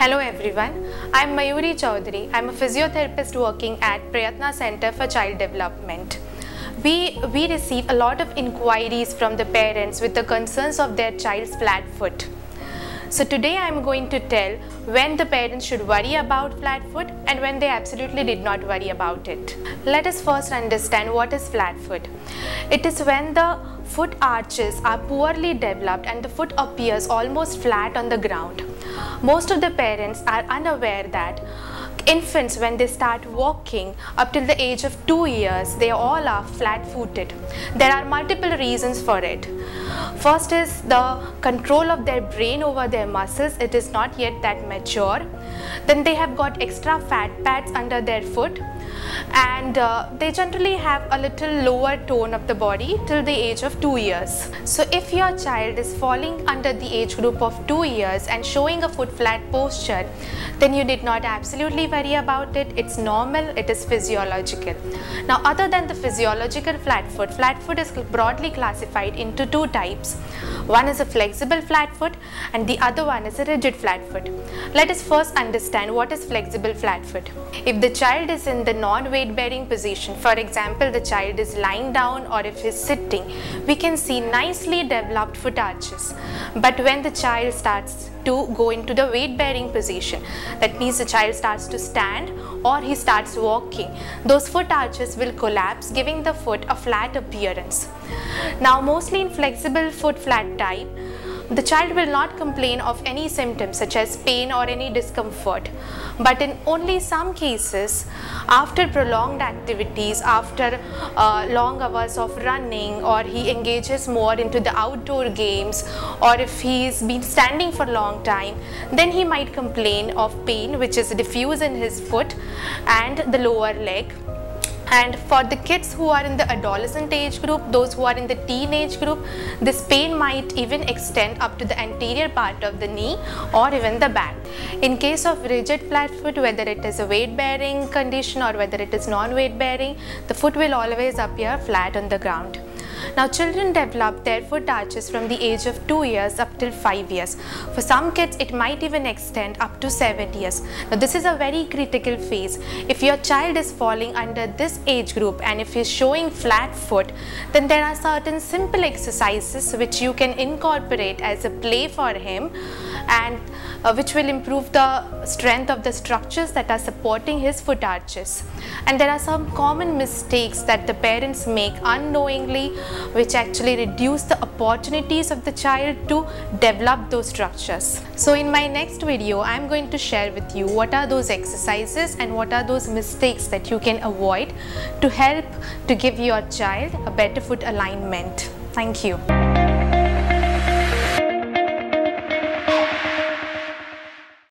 Hello everyone, I am Mayuri Chaudhary. I am a physiotherapist working at Prayatna Center for Child Development. We, we receive a lot of inquiries from the parents with the concerns of their child's flat foot. So today I am going to tell when the parents should worry about flat foot and when they absolutely did not worry about it. Let us first understand what is flat foot. It is when the foot arches are poorly developed and the foot appears almost flat on the ground. Most of the parents are unaware that infants when they start walking up till the age of 2 years they all are flat footed there are multiple reasons for it. First is the control of their brain over their muscles. It is not yet that mature. Then they have got extra fat pads under their foot and uh, they generally have a little lower tone of the body till the age of 2 years. So if your child is falling under the age group of 2 years and showing a foot flat posture then you did not absolutely worry about it. It's normal, it is physiological. Now other than the physiological flat foot, flat foot is broadly classified into two types. One is a flexible flat foot and the other one is a rigid flat foot. Let us first understand what is flexible flat foot. If the child is in the non-weight bearing position, for example the child is lying down or if he's sitting, we can see nicely developed foot arches. But when the child starts to go into the weight bearing position, that means the child starts to stand or he starts walking, those foot arches will collapse giving the foot a flat appearance. Now mostly in flexible foot flat type, the child will not complain of any symptoms such as pain or any discomfort. But in only some cases, after prolonged activities, after uh, long hours of running or he engages more into the outdoor games or if he's been standing for a long time, then he might complain of pain which is diffuse in his foot and the lower leg and for the kids who are in the adolescent age group those who are in the teenage group this pain might even extend up to the anterior part of the knee or even the back. In case of rigid flat foot whether it is a weight bearing condition or whether it is non weight bearing the foot will always appear flat on the ground now children develop their foot arches from the age of 2 years up till 5 years. For some kids it might even extend up to 7 years. Now this is a very critical phase. If your child is falling under this age group and if he's showing flat foot then there are certain simple exercises which you can incorporate as a play for him and uh, which will improve the strength of the structures that are supporting his foot arches. And there are some common mistakes that the parents make unknowingly which actually reduce the opportunities of the child to develop those structures. So in my next video, I am going to share with you what are those exercises and what are those mistakes that you can avoid to help to give your child a better foot alignment. Thank you.